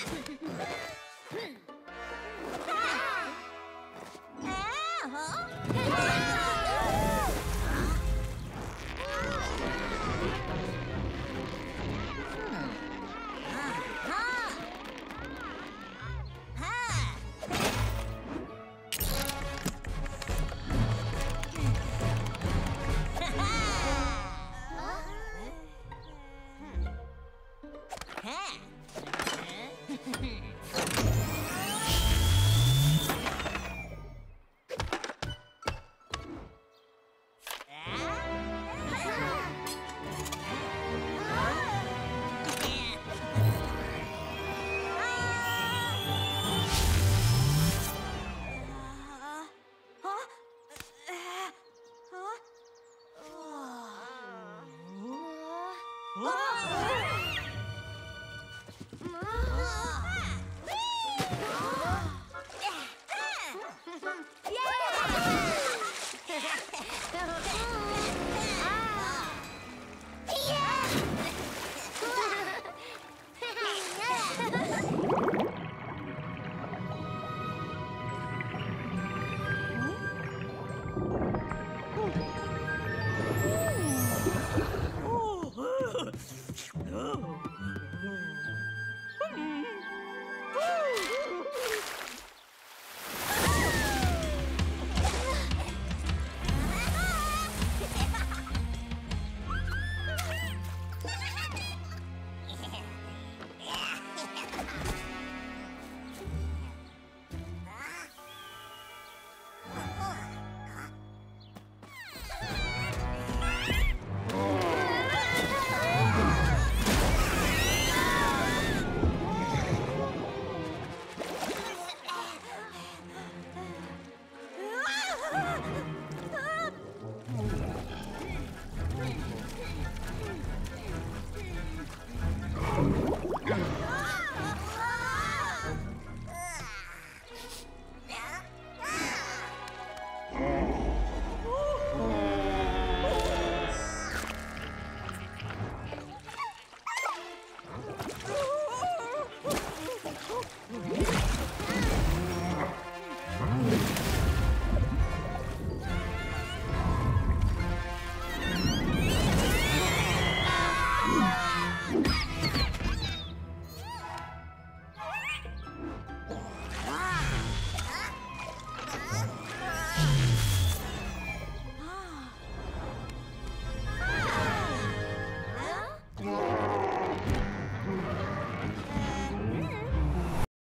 Hmm. Oh. Oh.